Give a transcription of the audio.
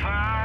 fire.